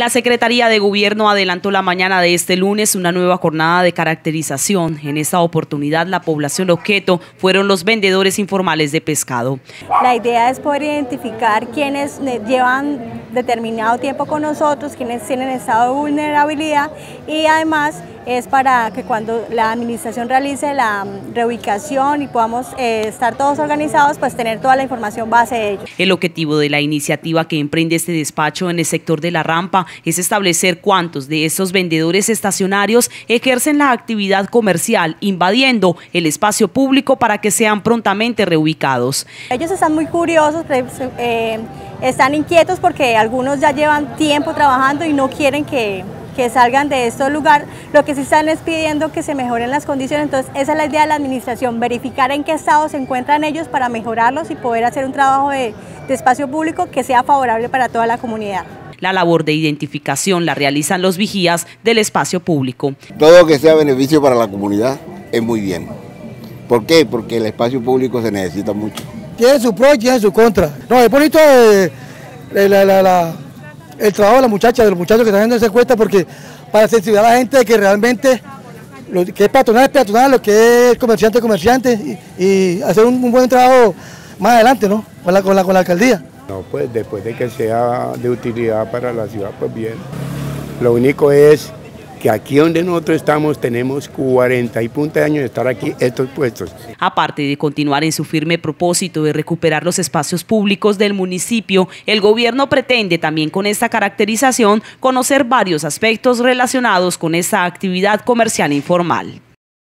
La Secretaría de Gobierno adelantó la mañana de este lunes una nueva jornada de caracterización. En esta oportunidad, la población objeto fueron los vendedores informales de pescado. La idea es poder identificar quienes llevan determinado tiempo con nosotros, quienes tienen estado de vulnerabilidad y además es para que cuando la administración realice la reubicación y podamos eh, estar todos organizados, pues tener toda la información base de ello. El objetivo de la iniciativa que emprende este despacho en el sector de la rampa es establecer cuántos de estos vendedores estacionarios ejercen la actividad comercial, invadiendo el espacio público para que sean prontamente reubicados. Ellos están muy curiosos, eh, están inquietos porque algunos ya llevan tiempo trabajando y no quieren que que salgan de estos lugares, lo que sí están es pidiendo que se mejoren las condiciones, entonces esa es la idea de la administración, verificar en qué estado se encuentran ellos para mejorarlos y poder hacer un trabajo de, de espacio público que sea favorable para toda la comunidad. La labor de identificación la realizan los vigías del espacio público. Todo que sea beneficio para la comunidad es muy bien. ¿Por qué? Porque el espacio público se necesita mucho. Tiene su pro y tiene su contra. No, es bonito eh, la, la el trabajo de la muchacha, de los muchachos que están haciendo esa cuesta, porque para sensibilizar a la gente de que realmente lo que es patronal es patronal, lo que es comerciante es comerciante, y, hacer un, buen trabajo más adelante, ¿no? Con la, con la, con la alcaldía. No, pues después de que sea de utilidad para la ciudad, pues bien. Lo único es que aquí donde nosotros estamos tenemos 40 y punta de años de estar aquí estos puestos. Aparte de continuar en su firme propósito de recuperar los espacios públicos del municipio, el gobierno pretende también con esta caracterización conocer varios aspectos relacionados con esta actividad comercial informal.